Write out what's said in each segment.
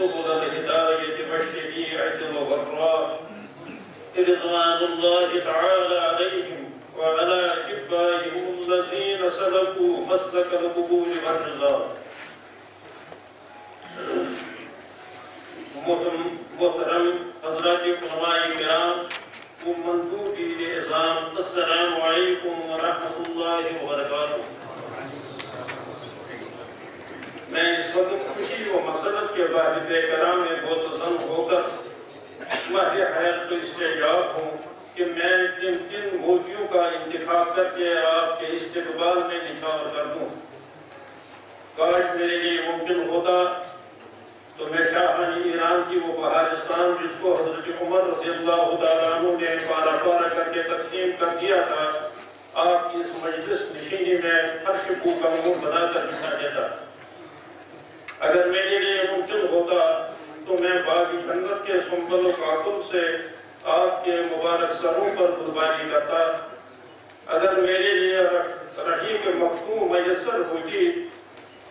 سبل الهداية والشريعة الغراء رضوان الله تعالى عليهم وعلى أحبائهم الذين سلكوا مسلك القبول والرضا محترم حضرات علماء کرام ومندوبی اعظام السلام علیکم ورحمۃ اللہ وبرکاتہ میں اس وقت خوشی و مسرت کے باہر کرام میں بہت زن ہو کر مہر حیات تو استعجاب ہوں کہ میں کن کن موضوعوں کا انتخاب کر کے آپ کے استقبال میں نشار کر دوں۔ کاش میرے لیے ممکن ہوتا تو میں شاہانی ایران کی وہ بہارستان جس کو حضرت عمر رضی اللہ تعالیٰ عنہ نے پارا پارا کر کے تقسیم کر دیا تھا، آپ کی اس مجلس نشینی میں فرش کو کا منہ بنا کر دکھا دیتا۔ اگر میرے لیے ممکن ہوتا تو میں باغ جنت کے سنبل و قاتل سے آپ کے مبارک سروں پر قربانی کرتا۔ اگر میرے لیے رحیم کے میسر ہوتی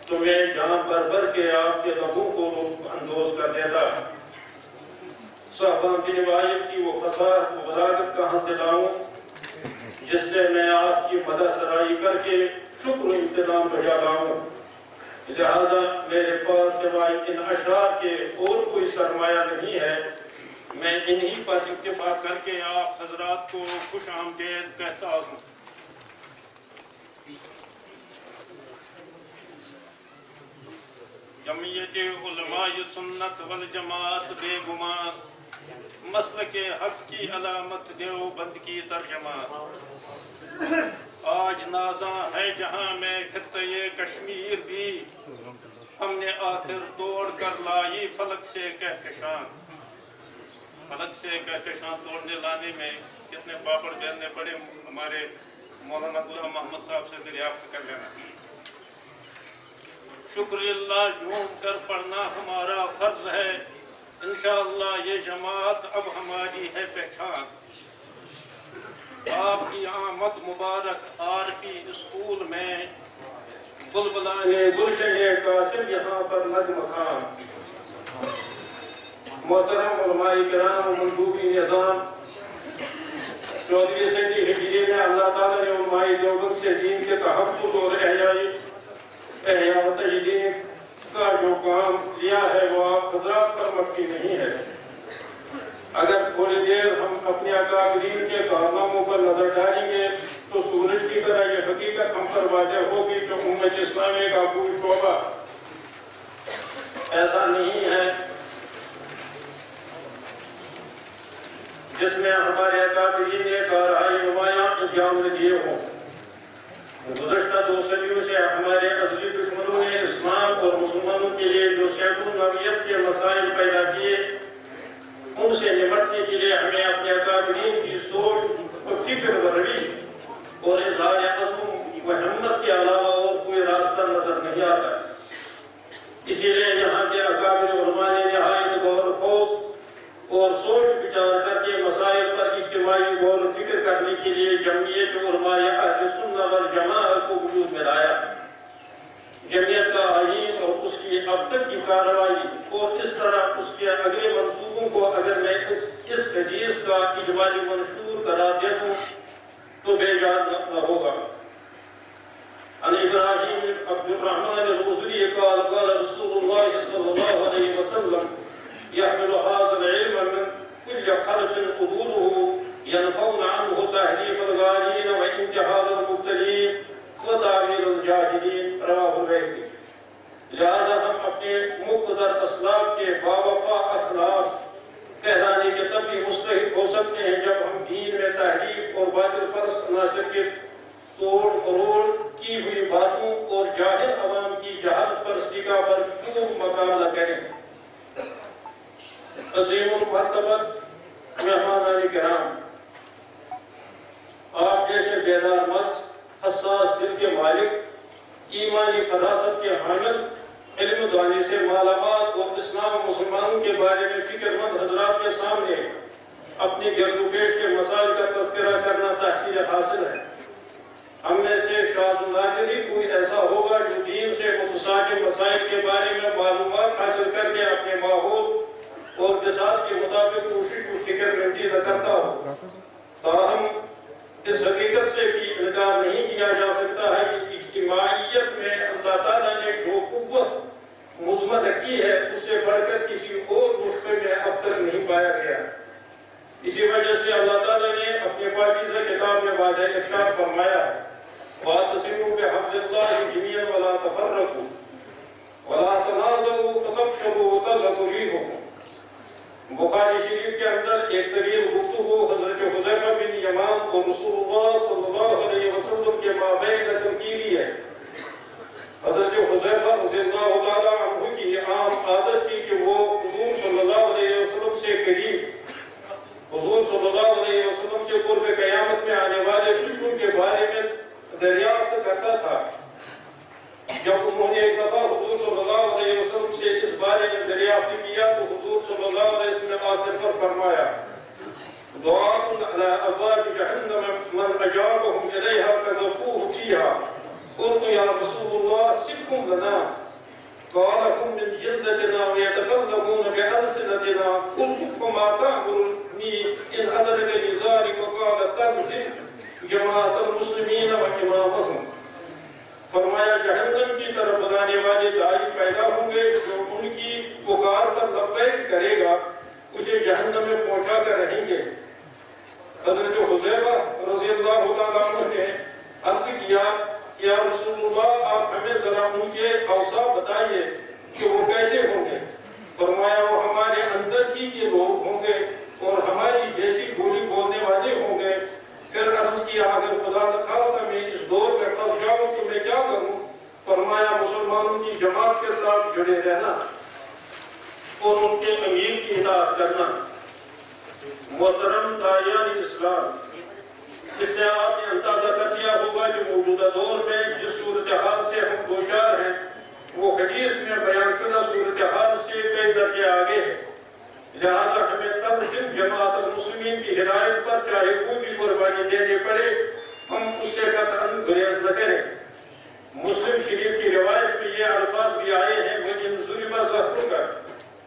تو میں جہاں بھر بھر کے آپ کے لبوں کو اندوز کر دیتا۔ صحابہ کی روایت کی وہ فساد و وضاقت کہاں سے لاؤں؟ جس سے میں آپ کی مدہ سرائی کر کے شکر و امتنام بجا لاؤں۔ لہذا میرے پاس سوائے ان اشعار کے اور کوئی سرمایہ نہیں ہے۔ میں انہی پر اکتفا کر کے آپ حضرات کو خوش آمدید کہتا ہوں۔ جمعیت علماء سنت والجماعت بے گمان، مسلک حق کی علامت دیو بند کی ترجمہ۔ آج نازاں ہے جہاں میں خطے کشمیر بھی۔ ہم نے آخر توڑ کر لائی فلک سے کہکشان فلک سے کہکشان توڑنے لانے میں کتنے پاپڑ بیرنے بڑے ہمارے مولانا غلام محمد صاحب سے دریافت کر لینا۔ شکر اللہ جھوم کر پڑھنا ہمارا فرض ہے۔ انشاءاللہ یہ جماعت اب ہماری ہے پہچان۔ آپ کی آمد مبارک آر پی اسکول میں بلبلانے گلشن قاسم یہاں پر نظم خان۔ محترم علماء کرام و مندوبی نظام چودھری صدی ہجری میں اللہ تعالیٰ نے علماء دیوبند سے دین کے تحفظ اور احیائی، احیاء و تجدید کا جو کام کیا ہے وہ آپ حضرات پر مکفی نہیں ہے۔ اگر تھوڑی دیر ہم اپنے اکابرین کے کارناموں پر نظر ڈالیں گے، تو سورج کی طرح یہ حقیقت ہم پر واضح ہوگی کہ امت اسلامی کا کوئی شعبہ۔ ایسا نہیں ہے۔ جس میں ہمارے اکابرین نے کارہائی نمایاں انجام دیے ہوں۔ گزشتہ دو صدیوں سے ہمارے ازلی دشمنوں نے اسلام اور مسلمانوں کے لیے جو سیکولر نوعیت کے مسائل پیدا کیے، ان سے نمٹنے کے لیے ہمیں اپنے اکابرین کی سوچ اور فکر و روی اور اظہار عزم و ہمت کے علاوہ اور کوئی راستہ نظر نہیں آتا۔ اسی لیے یہاں کے اکابر علماء نے نہایت غور و خوف اور سوچ بچار کر کے مسائل پر اجتماعی غور فکر کرنے کے لیے جمعیت علماء اہل سنہ والجماعت کو وجود میں لایا۔ جمعیت کا آئین اور اس کی اب تک کی کارروائی اور اس طرح اس کے اگلے منصوبوں کو اگر میں اس اس حدیث کا اجمالی منشور کرا دے دوں تو بے جان نہ ہوگا۔ عن ابراہیم عبد الرحمن الرسلی قال قال رسول اللہ صلی اللہ علیہ وسلم يحمل هذا العلم من كل خلف قبوله ينفون عنه تحريف الغالين وانتحال المبتلين وتعويل الجاهلين رواه البيهقي لہذا ہم اپنے مقتدر اسلاف کے باوفا اخلاق کہلانے کے تب بھی مستحق ہو سکتے ہیں جب ہم دین میں تحریف اور باطل پرست ناظر کے توڑ مروڑ کی ہوئی باتوں اور جاہل عوام کی جہالت پرستی کا کیوں مقام کریں۔ عظیم المحتبت مہمان علی کرام، آپ جیسے بیدار مت حساس دل کے مالک، ایمانی فراست کے حامل علم دانی سے معلومات اور اسلام و مسلمانوں کے بارے میں فکر مند حضرات کے سامنے اپنی گرد و پیش کے مسائل کا تذکرہ کرنا تحصیل حاصل ہے۔ ہم میں سے شاذ الناظری کوئی ایسا ہوگا جو دین سے متساق مسائل کے بارے میں معلومات حاصل کر کے اپنے ماحول اور بساط کے مطابق کوشش و فکر مندی نہ کرتا ہو۔ تاہم، اس حقیقت سے بھی انکار نہیں کیا جا سکتا ہے کہ اجتماعیت میں اللہ تعالیٰ نے جو قوت مضمت رکھی ہے، اس سے بڑھ کر کسی اور نسخے میں اب تک نہیں پایا گیا۔ اسی وجہ سے اللہ تعالیٰ نے اپنے پاکیزہ کتاب میں واضح ارشاد فرمایا ہے وَاعْتَصِمُوا بِحَبْلِ اللَّهِ جَمِيعًا وَلَا تَفَرَّقُوا، وَلَا تَنَازَعُوا فَتَفْشَلُوا وَتَذْهَبَ رِيحُكُمْ۔ بخاری شریف کے اندر ایک طویل گفتگو حضرت حذیفہ بن یمان اور رسول اللہ صلی اللہ علیہ وسلم کے مابین نقل کی ہے۔ حضرت حذیفہ رضی اللہ تعالیٰ عنہ کی عام عادت تھی کہ وہ حضور صلی اللہ علیہ وسلم سے قریب، حضور صلی اللہ علیہ وسلم سے قرب قیامت میں آنے والے فتنوں کے بارے میں دریافت کرتا تھا۔ جب انہوں نے ایک دفعہ حضور صلی اللہ علیہ وسلم سے اس بارے میں دریافت کیا تو حضور صلی اللہ علیہ وسلم نے ainda, né? جڑے رہنا اور ان کے امیر کی اطاعت کرنا۔ محترم دائیان اسلام، اس سے آپ نے اندازہ کر دیا ہوگا کہ موجودہ دور میں جس صورتحال سے ہم دوچار ہیں، وہ حدیث میں بیان شدہ صورتحال سے کئی درجے آگے ہے۔ لہذا ہمیں تب دن جماعت المسلمین کی ہدایت پر چاہے کوئی بھی قربانی دینے پڑے، ہم اس سے قطعاً گریز نہ کریں۔ مسلم شریف کی روایت میں یہ الفاظ بھی آئے ہیں، وہ جن ظلمہ زہروں کا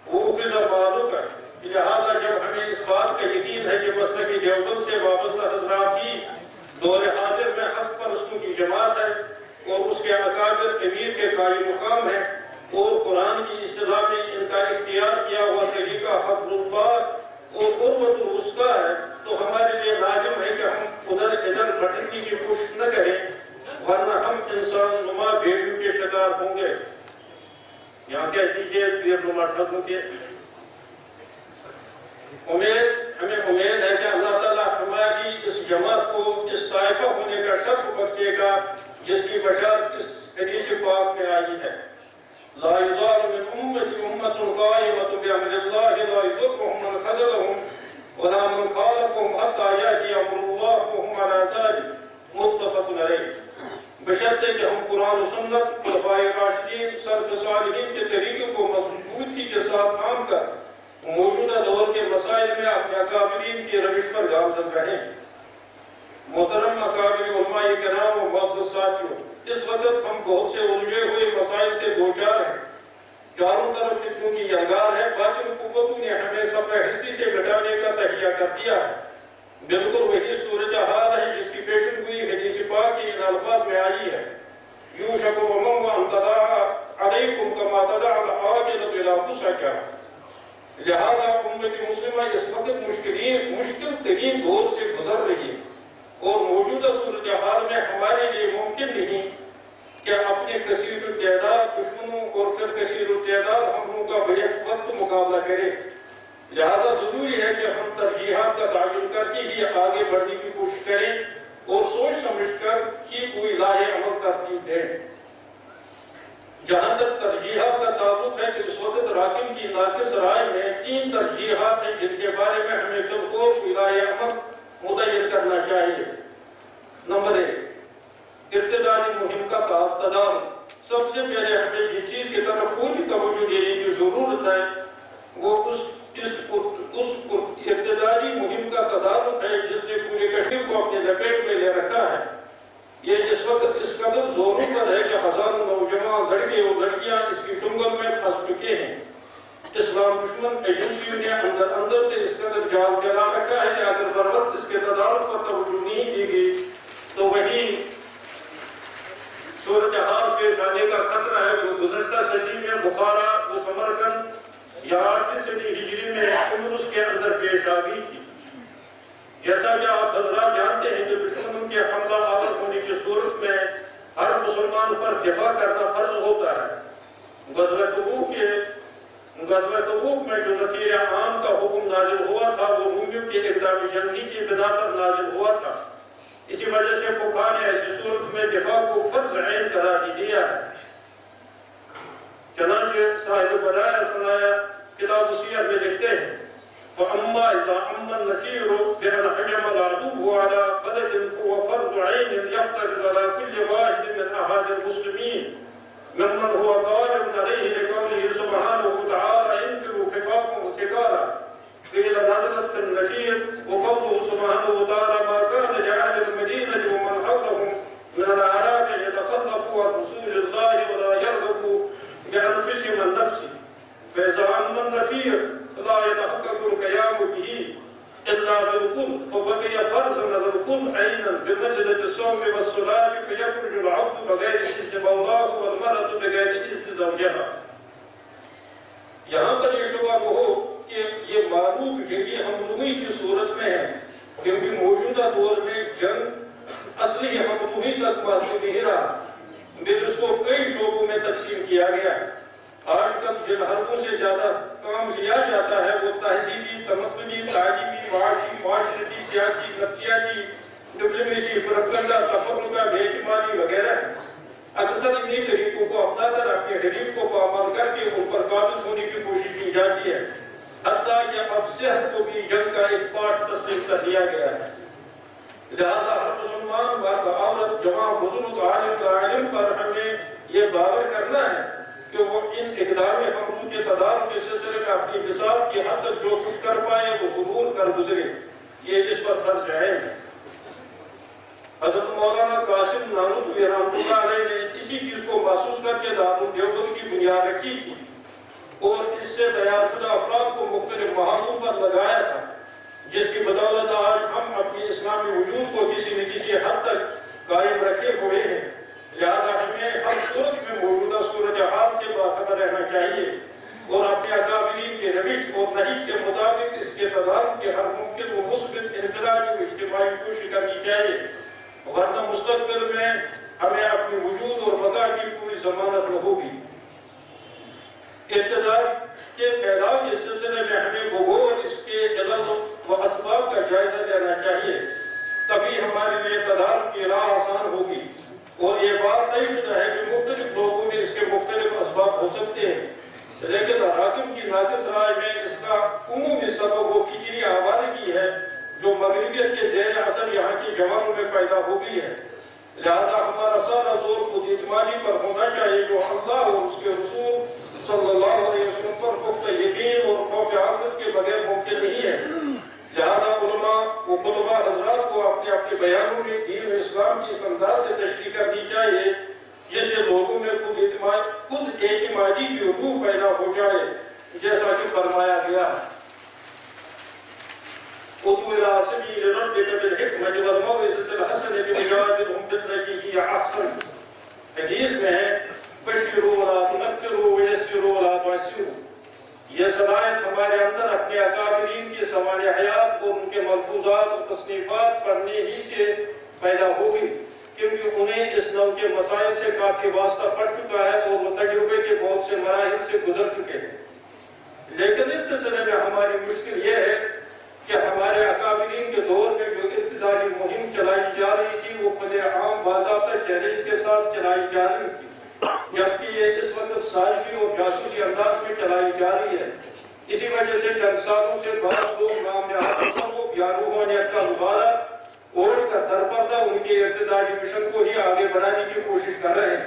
وہ اقضا کا لہذا جب ہمیں اس بات کا یقین ہے کہ مسلکی دیوبند سے وابستہ حضرات ہی دور حاضر میں حق پرستوں کی جماعت ہے اور اس کے اکابر امیر کے قائم مقام ہے اور قرآن کی اصطلاح میں ان کا اختیار کیا ہوا طریقہ حق اللہ اور قربت الوسطی ہے، تو ہمارے لیے لازم ہے کہ ہم ادھر ادھر بھٹکنے کی کوشش نہ کریں۔ ورنہ ہم انسان نما بھیڑیوں کے شکار ہوں گے۔ یہاں کہہ دیجیے پیر نما ٹھگوں کے امید، ہمیں امید ہے کہ اللہ تعالیٰ ہماری اس جماعت کو اس طائفہ ہونے کا شرف بخشے گا، جس کی بشارت اس حدیث پاک میں آئی ہے۔ لا يزال من أمتي أمة قائمة بأمر الله لا يضرهم من خذلهم ولا من خالفهم حتى يأتي أمر الله وهم على ذلك متفق عليه بشرط کہ ہم قرآن و سنت خلفائے راشدین سلف صالحین کے طریقے کو مضبوطی کے ساتھ کام کر موجودہ دور کے مسائل میں اپنے اکابرین کی روش رہیں محترم اکابر علماء کرام و معزز ساتھیوں، اس وقت ہم بہت سے الجھے ہوئے مسائل سے دوچار ہیں۔ چاروں طرف فتنوں کی یلگار ہے باطل قوتوں نے ہمیں سفہ ہستی سے مٹانے کا تہیہ کر دیا ہے۔ بالکل وہی صورتحال ہے، جس کی پیشن گوئی حدیث پاک کی ان الفاظ میں آئی ہے۔ یوشک و من وان تدا علیکم کما تدا العاقلت الى قصکا لہذا امت مسلمہ اس وقت مشکلین دور سے گزر رہی ہے۔ اور موجودہ صورتحال میں ہمارے لیے ممکن نہیں کہ اپنے کثیر التعداد دشمنوں اور پھر کثیر التعداد حملوں کا بیک وقت مقابلہ کرے۔ لہذا ضروری ہے کہ ہم ترجیحات کا تعین کر کے ہی آگے بڑھنے کی کوشش کریں اور سوچ سمجھ کر ہی کوئی لاہ عمل ترتیب دیں جہاں تک ترجیحات کا تعلق ہے کہ اس وقت راکم کی ناقص رائے میں تین ترجیحات ہیں جن کے بارے میں ہمیں فلخور کوئی لاہ عمل متعین کرنا چاہیے۔ نمبر ایک، ابتدائی مہم کا تدار سب سے پہلے ہمیں یہ چیز کی طرف پوری توجہ صورت ہے، وہ اس اس اس ابتدائی مہم کا تدارک ہے جس نے پورے کشمیر کو اپنے لپیٹ میں لے رکھا ہے۔ یہ جس وقت اس قدر زوروں پر ہے لڑکے اور لڑکیاں اس کی چنگل میں پھنس چکے ہیں۔ اسلام دشمن ایجنسیوں نے اندر اندر سے اس قدر جال پھیلا رکھا ہے کہ اگر بر وقت اس کے تدارک پر توجہ نہیں کی گئی، تو وہی صورتحال پیش آنے کا خطرہ ہے۔ جو گزشتہ صدی میں بخارا و سمرکند یا آٹھویں صدی ہجری میں عمرس کے اندر پیش آ گئی تھی۔ جیسا کہ آپ حضرات جانتے ہیں کہ دشمنوں کے حملہ آور ہونے کی صورت میں ہر مسلمان پر دفاع کرنا فرض ہوتا ہے۔ غزوہ تبوک کے غزوہ تبوک میں جو نتیجہ عام کا حکم نازل ہوا تھا، وہ رومیوں کے اقدام جنگی کی بنا پر نازل ہوا تھا۔ اسی وجہ سے فقہ نے ایسی صورت میں دفاع کو فرض عین قرار دیا ہے۔ چنانچہ صاحب بدایہ سنایا، کتاب سیئر میں لکھتے ہیں فأما إذا أما النفير بأن حجم العدو على بلد فهو فرض عين يفترض على كل واحد من أحد المسلمين ممن هو قادر عليه لقوله سبحانه وتعالى انفروا خفافا وثقالا قيل نزلت في النفير وقوله سبحانه وتعالى ما كان لأهل المدينة ومن حولهم من الأعراب يتخلفوا عن رسول الله ولا يرغبوا بأنفسهم عن نفسه فإذا أما النفير لا يتحقق القيام به إلا بالقل فبقي فرضا على القل عينا بمنزلة الصوم والصلاة فيخرج العبد بغير إذن مولاه والمرأة بغير إذن زوجها. یہاں پر یہ شبہ وہ ہو کہ یہ معروف جنگی ہمدوی کی صورت میں ہے، کیونکہ موجودہ دور میں جنگ اصلی ہمدوی تک معلوم نہیں رہا پھر اس کو کئی شعبوں میں تقسیم کیا گیا۔ ہے آج کل جن حرفوں سے زیادہ کام لیا جاتا ہے، وہ تہذیبی، تمدنی، تعلیمی، معاشی، معاشرتی، سیاسی، نفسیاتی، ڈپلومیسی پرپگنڈا تفرقہ بے اعتمادی وغیرہ۔ اکثر انہی طریقوں کو اپنا کر اپنے حریف کو پامال کر کے ان پر قابض ہونے کی کوشش کی جاتی ہے۔ حتیٰ کہ اب صحت کو بھی جنگ کا ایک پارٹ تسلیم کر دیا گیا ہے۔ لہذا ہر مسلمان، مرد، عورت جمع بزرگ، عالم کا عالم پر ہمیں یہ باور کرنا ہے کہ وہ ان اقدام حملوں کے تدار کے سلسلے میں اپنی مثال کی حد تک جو کچھ کر پائے وہ ضرور کر گزرے۔ یہ اس پر فرض ہے۔ حضرت مولانا قاسم نانوتوی رحمت اللہ علیہ نے اسی چیز کو محسوس کر کے دارال دیوبند کی بنیاد رکھی تھی اور اس سے تیار شدہ افراد کو مختلف محاذوں پر لگایا تھا، جس کی بدولت آج ہم اپنی اسلامی وجود کو کسی نہ کسی حد تک قائم رکھے ہوئے ہیں۔ لہذا ہمیں ہر صورت میں موجودہ صورتحال سے باخبر رہنا چاہیے اور اپنے اکابرین کے روش اور نہج کے مطابق اس کے تدارک کے ہر ممکن و مثبت انفرادی و اجتماعی کوشش کرنی چاہیے۔ ورنہ مستقبل میں ہمیں اپنی وجود اور بقا کی کوئی ضمانت نہ ہوگی۔ ابتدار کے پھیلاؤ کے سلسلے میں ہمیں بغور اس کے علم و اسباب کا جائزہ لینا چاہیے۔ تبھی ہمارے لیے تدارک کی راہ آسان ہوگی۔ اور یہ بات طے شدہ ہے کہ مختلف لوگوں میں اس کے مختلف اسباب ہو سکتے ہیں۔ لیکن حاکم کی ناقص رائے میں اس کا عمومی سبب وہ فکری آوارگی ہے جو مغربیت کے زیر اثر یہاں کی جوانوں میں پیدا ہو گئی ہے۔ لہذا ہمارا سارا زور خود اعتمادی پر ہونا چاہیے جو اللہ اور اس کے رسول صلی اللہ علیہ وسلم پر پختہ یقین اور خوف آخرت کے بغیر ممکن نہیں ہے۔ لہذا علماء و خطبہ حضرات کو اپنے اپنے بیانوں میں دین و اسلام کی اس انداز سے تشریح کرنی چاہیے جس سے لوگوں میں خود اعتماد خود اعتمادی کی روح پیدا ہو جائے، جیسا کہ فرمایا گیا۔ ہے ادعو الى سبيل ربك بالحكمة والموعظة الحسنة وجادلهم بالتي هي أحسن۔ حدیث میں ہے، بشروا ولا تنفروا ويسروا ولا تعسروا۔ یہ صلاحیت ہمارے اندر اپنے اکابرین کی سوال حیات اور ان کے ملفوظات اور تصنیفات پڑھنے ہی سے پیدا ہوگی، کیونکہ انہیں اس نو کے مسائل سے کافی واسطہ پڑ چکا ہے اور وہ تجربے کے بہت سے مراحل سے گزر چکے ہیں۔ لیکن اس سلسلے میں ہماری مشکل یہ ہے کہ ہمارے اکابرین کے دور میں جو ابتدائی مہم چلائی جا رہی تھی، وہ خود عام باضابطہ چیلنج کے ساتھ چلائی جا رہی تھی۔ جبکہ یہ اس وقت سازشی اور جاسوسی انداز میں چلائی جا رہی ہے۔ اسی وجہ سے چند سالوں سے بعض لوگ نام کو نے کا دوبارہ اوڑھ کا درپردہ ان کے ابتدائی مشن کو ہی آگے بڑھانے کی کوشش کر رہے ہیں۔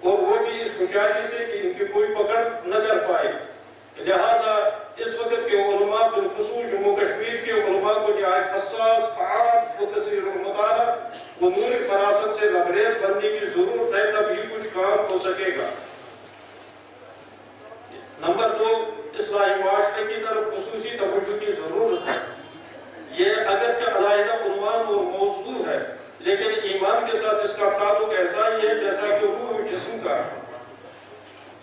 اور وہ بھی اس خوشحالی سے کہ ان کی کوئی پکڑ نظر پائے۔ لہٰذا اس وقت کے علماء بالخصوص جموں کشمیر کے علماء کو نہایت حساس، فعال و تصویر مطالعہ و نور فراست سے لبریز بننے کی ضرورت ہے، تب ہی کچھ کام ہو سکے گا۔ نمبر دو اصلاحی معاشرے کی طرف خصوصی توجہ کی ضرورت ہے۔ یہ اگرچہ علیحدہ عنوان اور موضوع ہے، لیکن ایمان کے ساتھ اس کا تعلق ایسا ہی ہے جیسا کہ روح جسم کا ہے۔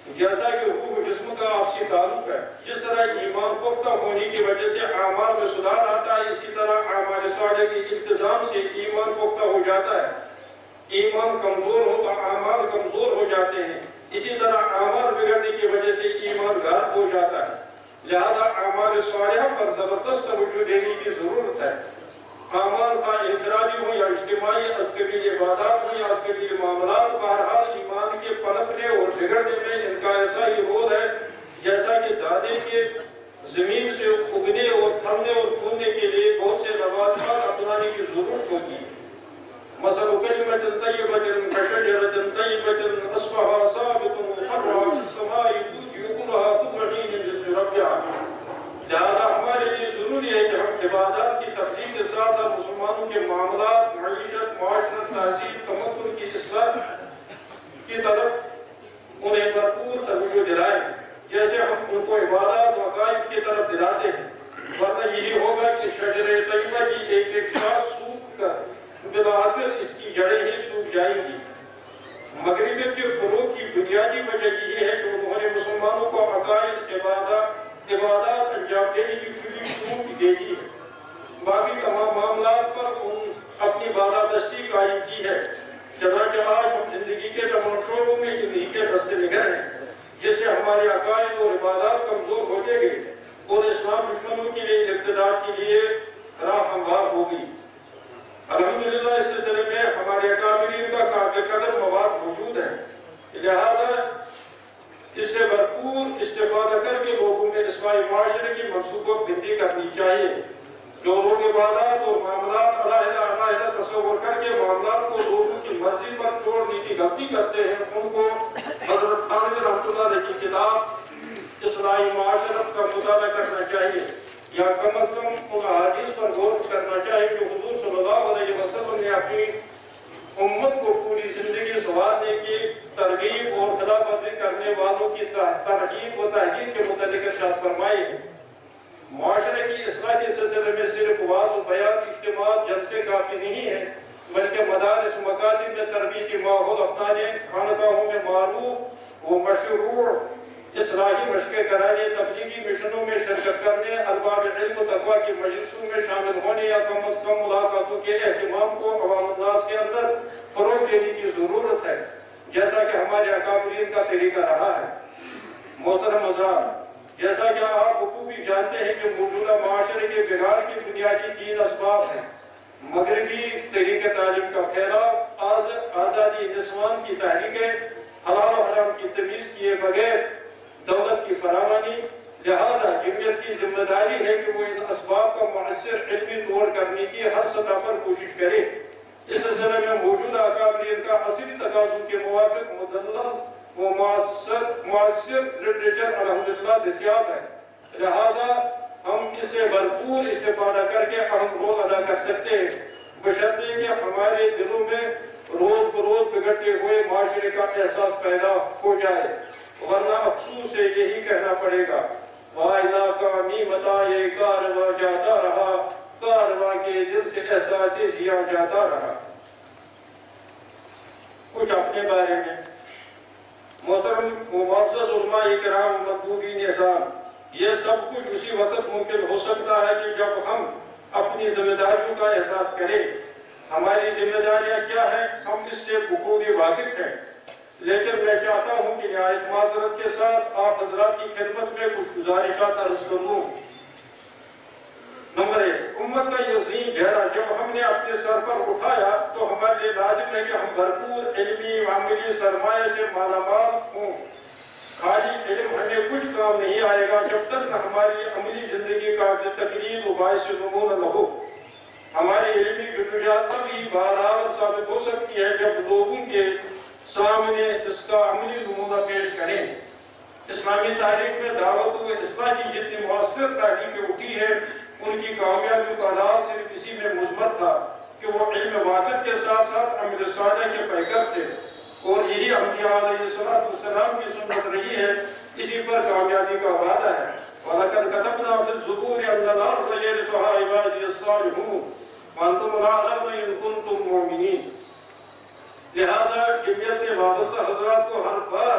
جیسا کہ روح جسم کا آپسی تعلق ہے، جس طرح ایمان پختہ ہونے کی وجہ سے اعمال میں صدار آتا ہے، اسی طرح اعمال صالح کی التزام سے ایمان پختہ ہو جاتا ہے۔ ایمان کمزور ہو تو اعمال کمزور ہو جاتے ہیں۔ اسی طرح اعمال بگڑنے کی وجہ سے ایمان غلط ہو جاتا ہے۔ لہذا اعمال صالحہ پر زبردست توجہ دینے کی ضرورت ہے۔ اعمال کا انفرادی ہو یا اجتماعی عسکری عبادات ہو یا عسکری معاملات، بہرحال ایمان کے پنپنے اور بگڑنے میں ان کا ایسا ہی رول ہے جیسا کہ دانے کے زمین سے اگنے اور پھلنے اور پھولنے کے لیے بہت سے لوازمات اپنانے کی ضرورت ہوتی ہے۔ مثل كلمة طيبة كشجرة طيبة أصلها ثابت وفرعها في السماء تؤتي أكلها كل حين بإذن ربها لہذا ہمارے لیے ضروری ہے کہ ہم عبادات کی تبدیل کے ساتھ ساتھ مسلمانوں کے معاملات معیشت معاشرت تہذیب تمدن کی اصلاح کی طرف انہیں بھرپور توجہ دلائیں جیسے ہم ان کو عبادات و عقائد کی طرف دلاتے ہیں۔ ورنہ یہی ہوگا کہ شجر طیبہ کی ایک ایک شاخ سوکھ کر بالآخر اس کی جڑیں ہی سوکھ جائیں گی۔ مغربیت کے فروغ کی بنیادی وجہ یہ ہے کہ انہوں نے مسلمانوں کو عقائد، عبادات عبادات انجام دینے کی کھلی چھوٹ دے دی ہے۔ باقی تمام معاملات پر ان اپنی بالادستی قائم کی ہے۔ چنانچہ آج ہم زندگی کے تمام شعبوں میں انہی کے دست نگر ہیں۔ جس سے ہمارے عقائد اور عبادات کمزور ہوتے گئے اور اسلام دشمنوں کے لیے اقتدار کے لیے راہ ہموار ہو گئی الحمدللہ، اس سلسلے میں ہمارے اکابرین کا قابل قدر مواد موجود ہے لہذا، اس سے بھرپور استفادہ کر کے لوگوں میں اسلائی معاشرے کی منصوبہ بندی کرنی چاہیے۔ جو لوگ عبادات اور معاملات علیحدہ علیحدہ تصور کر کے معاملات کو لوگوں کی مرضی پر چھوڑنے کی غلطی کرتے ہیں۔ ان کو حضرت خالد رحمۃ اللہ علیہ کی کتاب اسلائی معاشرت کا مطالعہ کرنا چاہیے یا کم از کم ان حدیث پر غور کرنا چاہیے کہ حضور صلی اللہ علیہ وسلم نے اپنی امت کو پوری زندگی سوارنے کی ترغیب اور خلاف ورزی کرنے والوں کی ترغیب و تحقیق کے متعلق ارشاد فرمائے معاشرے کی میں واضح و بیان اجتماع جلسے کافی نہیں ہے بلکہ مدارس مکاتب میں تربیتی ماحول اپنانے، خانقاہوں میں معروف و مشروع اصلاحی مشقیں کرانے تبلیغی مشنوں میں شرکت کرنے ارباب علم و تقوی کی مجلسوں میں شامل ہونے یا کم از کم ملاقاتوں کے اہتمام کو عوام الناس کے اندر فروغ دینے کی ضرورت ہے، جیسا کہ ہمارے اکابرین کا طریقہ رہا ہے۔ محترم حضرات جیسا کہ آپ بخوبی جانتے ہیں کہ موجودہ معاشرے کے بگاڑ کی بنیادی تین اسباب ہیں۔ مغربی طریقہ تعلیم کا پھیلاؤ آزادی نسوان کی تحریکیں حلال و حرام کی تمیز کیے بغیر دولت کی فراوانی، لہذا جمعیت کی ذمہ داری ہے کہ وہ ان اسباب کا مؤثر علمی طور کرنے کی ہر سطح پر کوشش کرے۔ اس سلسلے میں موجودہ اکابرین کا اصلی تقاضوں کے موافق مدلل و مؤثر مؤثر لٹریچر الحمدللہ دستیاب ہے۔ لہذا ہم اس سے بھرپور استفادہ کر کے اہم رول ادا کر سکتے ہیں۔ بشرطے کہ ہمارے دلوں میں روز بروز بگڑتے ہوئے معاشرے کا احساس پیدا ہو جائے۔ ورنہ افسوس سے یہی کہنا پڑے گا۔ وائلہ کا نیمتا یہ کارواں جاتا رہا۔ کارواں کے دل سے احساس زیاں جاتا رہا۔ کچھ اپنے بارے میں مطلب محترم معزز علماء اکرام مطلوبین نظام یہ سب کچھ اسی وقت ممکن ہو سکتا ہے کہ جب ہم اپنی ذمہ داریوں کا احساس کریں، ہماری ذمہ داریاں کیا ہیں؟ ہم اس سے بخوبی واقف ہیں۔ لیکن میں چاہتا ہوں کہ نہایت معذرت کے ساتھ آپ حضرات کی خدمت میں کچھ گزارشات عرض کروں نمبر ایک امت کا یہ ذہین گہرا جب ہم نے اپنے سر پر اٹھایا تو ہمارے لیے لازم ہے کہ ہم بھرپور علمی عملی سرمایہ سے مالا مال ہوں۔ خالی علم ہمیں کچھ کام نہیں آئے گا جب تک نہ ہماری عملی زندگی کا تقریب و باعث نمون نہ ہو۔ ہماری علمی جدوجہد بھی بہرحال ثابت ہو سکتی ہے جب لوگوں کے سامنے اس کا عملی نمونہ پیش کریں۔ اسلامی تاریخ میں دعوت و اصلاح کی جتنی مؤثر تحریکیں اٹھی ہے ان کی کامیابی کا راز صرف اسی میں مضمر تھا کہ وہ علم واقع کے ساتھ ساتھ عمل صالح کے پیکر تھے۔ اور یہی انبیاء علیہ السلام کی سنت رہی ہے۔ اسی پر کامیابی کا وعدہ ہے۔ وَلَقَدْ كَتَبْنَا فِي الزُّبُورِ أَنَّ الْأَرْضَ يَرِثُهَا عِبَادِيَ الصَّالِحُونَ۔ وَأَنْتُمْ لَعْلَمُ إِن كُنتُم مُّؤْمِنِينَ۔ لہذا جمعیت سے وابستہ حضرات کو ہر بار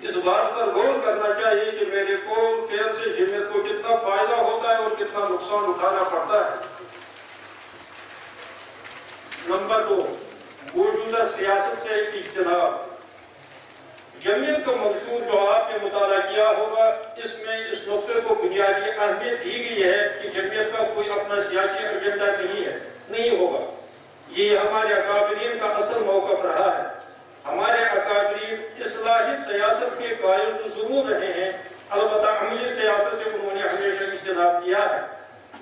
اس بات پر غور کرنا چاہیے کہ میرے قول فعل سے جمعیت کو کتنا فائدہ ہوتا ہے اور کتنا نقصان اٹھانا پڑتا ہے۔ نمبر دو، موجودہ سیاست سے اجتناب۔ جمعیت کا منصور جو آپ نے مطالعہ کیا ہوگا، اس میں اس نقطے کو بنیادی اہمیت دی گئی ہے کہ جمعیت کا کوئی اپنا سیاسی ایجنڈا نہیں ہے، نہیں ہوگا۔ یہ ہمارے اکابرین کا اصل موقف رہا ہے۔ ہمارے اکابرین اصلاحی سیاست کے قائل تو ضرور رہے ہیں۔ البتہ عملی سیاست سے انہوں نے ہمیشہ اجتناب کیا ہے۔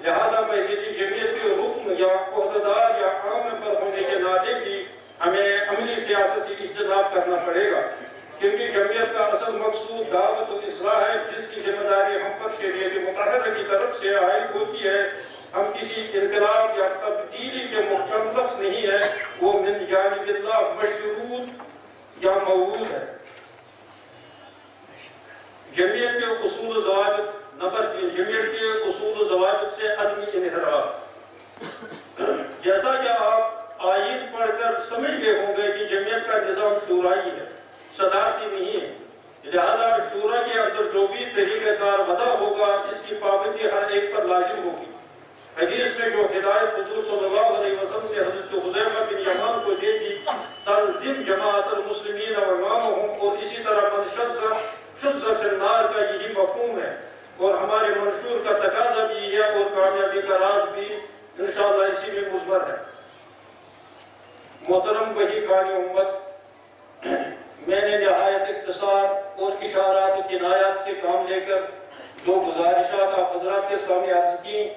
لہذا مسجدی جمعیت کے رکن یا عہدیدار یا عام پر ہونے کے ناطے بھی ہمیں عملی سیاست سے اجتناب کرنا پڑے گا۔ کیونکہ جمعیت کا اصل مقصود دعوت و اصلاح ہے، جس کی ذمہ داری ہم پر شریعت متحدہ کی طرف سے عائد ہوتی ہے۔ ہم کسی انقلاب یا تبدیلی کے مکلف نہیں ہے وہ من جانب اللہ مشروط یا موجود ہے؟ جمعیت کے اصول و ضوابط، نمبر تین، جمعیت کے اصول و ضوابط سے عدمی انحراف۔ جیسا کہ آپ آئین پڑھ کر سمجھ گئے ہوں گے کہ جمعیت کا نظام شورائی ہے، صدارتی نہیں ہے۔ لہذا شورا کے اندر جو بھی طریقہ کار وضع ہوگا، اس کی پابندی ہر ایک پر لازم ہوگی۔ حدیث میں جو ہدایت حضور صلی اللہ علیہ وسلم سے حضرت حضیفہ بن یمان کو دے دی تنظیم جماعت المسلمین و امامہم، اور اسی طرح من شخص شخص فی النار کا یہی مفہوم ہے۔ اور ہمارے منشور کا تقاضا بھی ہے، اور کامیابی کا راز بھی انشاءاللہ اسی میں مزبر ہے۔ محترم، وہی کانی امت، میں نے نہایت اقتصار اور اشارات و کنایات سے کام لے کر جو گزارشات آپ حضرات کے سامنے عرض کی۔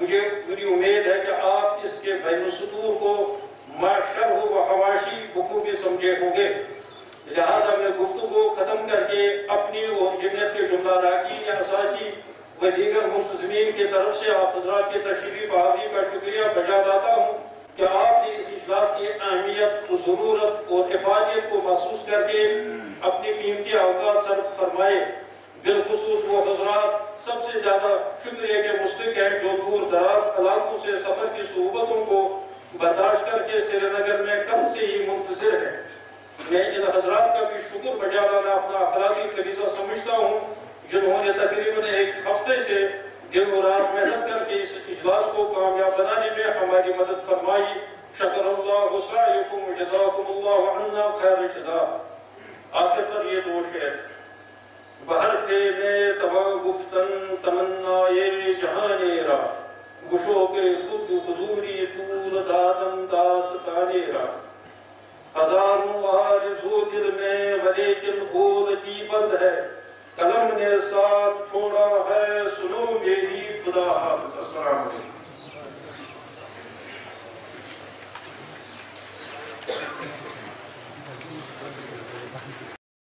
مجھے پوری امید ہے کہ آپ اس کے بین السطور کو معشر و حواشی بخوبی سمجھے ہوں گے۔ لہٰذا میں گفتگو ختم کر کے اپنی اور جمعیت کے جملہ راکی یا اساسی و دیگر منتظمین کی طرف سے آپ حضرات کے تشریف آوری کا شکریہ بجا داتا ہوں کہ آپ نے اس اجلاس کی اہمیت و ضرورت اور افادیت کو محسوس کر کے اپنی قیمتی اوقات صرف فرمائے۔ بالخصوص وہ حضرات، سب سے زیادہ شکریہ کے مستق ہیں جو دور دراز علاقوں سے سفر کی صحبتوں کو برداشت کر کے سری نگر میں کل سے ہی منتصر ہیں۔ میں ان حضرات کا بھی شکر بجا لانا اپنا اخلاقی فریضہ سمجھتا ہوں، جنہوں نے تقریباً ایک ہفتے سے دن و رات محنت کر کے اس اجلاس کو کامیاب بنانے میں ہماری مدد فرمائی۔ شکر اللہ سعیکم و جزاکم اللہ عنا خیر جزا آخر پر یہ دو شعر۔ بہر کے میں تمام گفتن تمنا یہ جہانے را۔ گشو کے خود حضوری طور دادم داستانے را۔ ہزاروں آرزو دل میں ولیکن خود کی بند ہے۔ قلم نے ساتھ چھوڑا ہے، سنو میری خدا حافظ، السلام علیکم۔